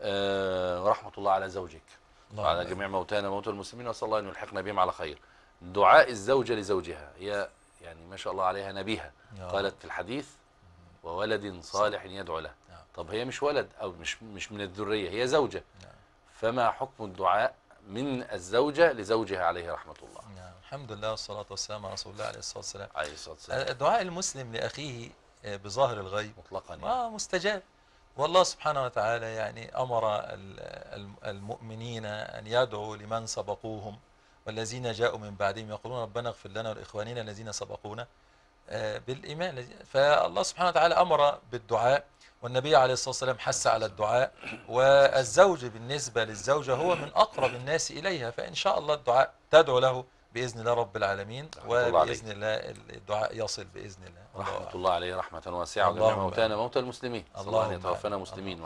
آه، ورحمة الله على زوجك. وعلى آمين. جميع موتانا وموتى المسلمين وأسأل الله أن يلحقنا بهم على خير. دعاء الزوجة لزوجها. هي يعني ما شاء الله عليها نبيهة يا قالت في الحديث وولد صالح يدعو له. نعم. طب هي مش ولد أو مش مش من الذرية هي زوجة. نعم. فما حكم الدعاء من الزوجة لزوجها عليه رحمة الله؟ نعم. الحمد لله والصلاة والسلام على رسول الله عليه الصلاة والسلام. عليه الصلاة والسلام. دعاء المسلم لأخيه آه، بظاهر الغيب. مطلقا يعني. ما مستجاب. والله سبحانه وتعالى يعني أمر ال- الم- المؤمنين أن يدعوا لمن سبقوهم والذين جاءوا من بعدهم يقولون ربنا اغفر لنا ولإخواننا الذين سبقونا آه، بالإيمان. فالله سبحانه وتعالى أمر بالدعاء والنبي عليه الصلاة والسلام حث على الدعاء والزوج بالنسبة للزوجة هو من أقرب الناس إليها فإن شاء الله الدعاء تدعو له بإذن الله رب العالمين رحمة الله الدعاء يصل بإذن الله أعلم. الله عليه رحمة واسعة وجميع اللهم موتانا موتى المسلمين الله يتوفانا. مسلمين